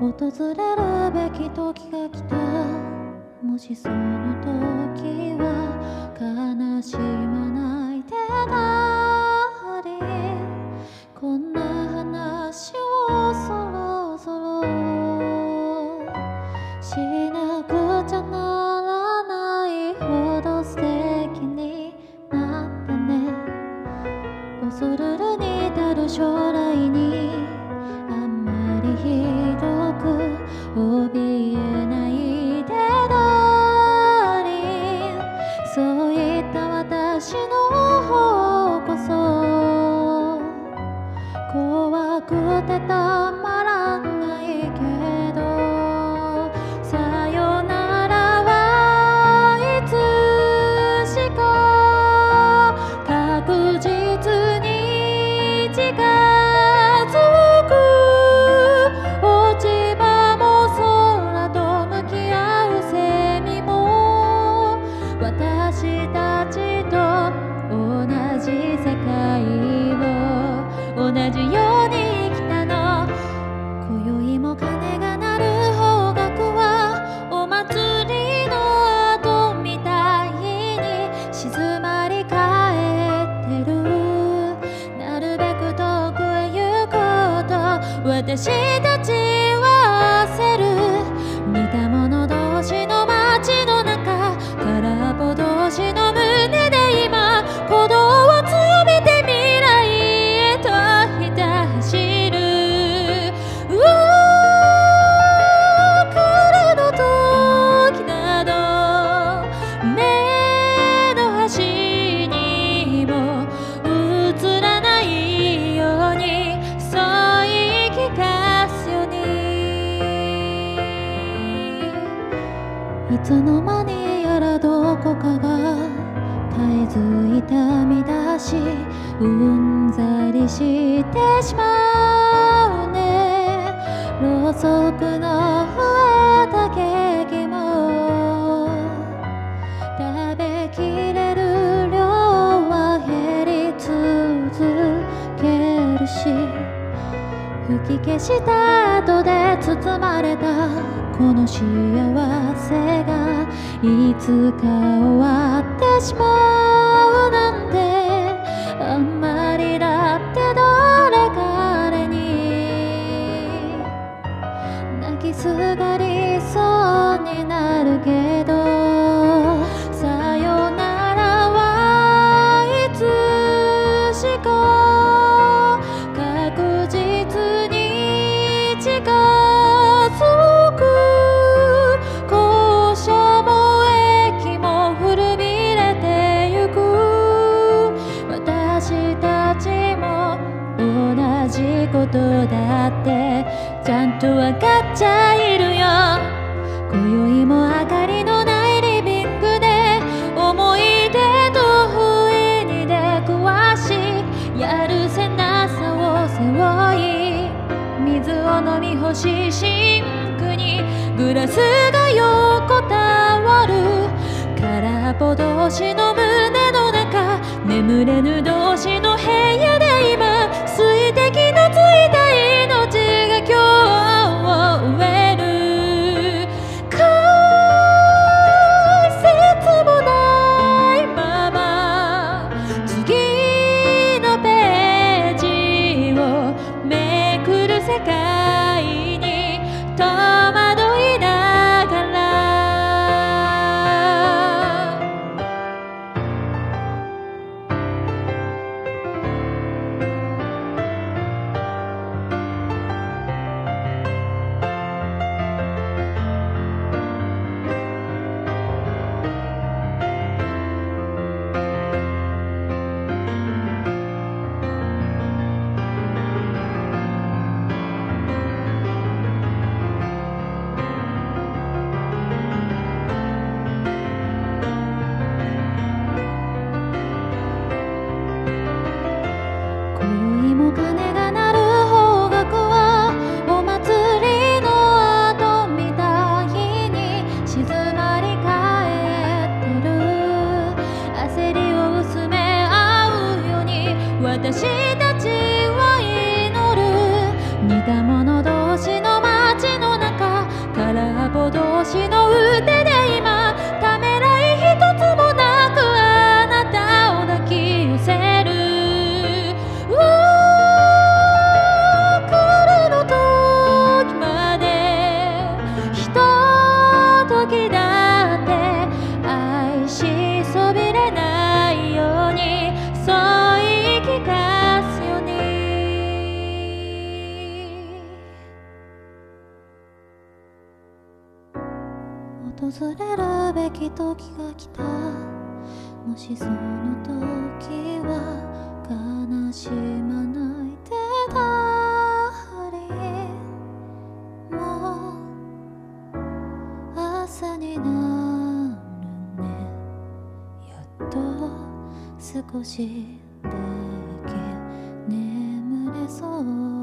訪れるべき時が来た。もしその時は悲しまないでなり。こんな話をそろそろ。しなくちゃならないほど素敵になったね。恐るるに至る将来じように生きたの。今宵も鐘が鳴る方角はお祭りの後みたいに静まり返ってる。なるべく遠くへ行こうと私つの間にやらどこかが絶えず痛み出しうんざりしてしまうね。ろうそくの増えたき消した後で包まれたこの幸せがいつか終わってしまうなんてあんまりだって誰彼に泣きすがりそうになるけどことだってちゃんとわかっちゃいるよ。今宵もグラスが横たわる。空っぽ同士の胸の中。眠れぬ同士の部屋で今水滴のついた命が今日を植える。解説もないまま次のページをめくる世界。たもの訪れるべき時が来た。もしその時は悲しまないでだり。もう朝になるね。やっと少しだけ眠れそう。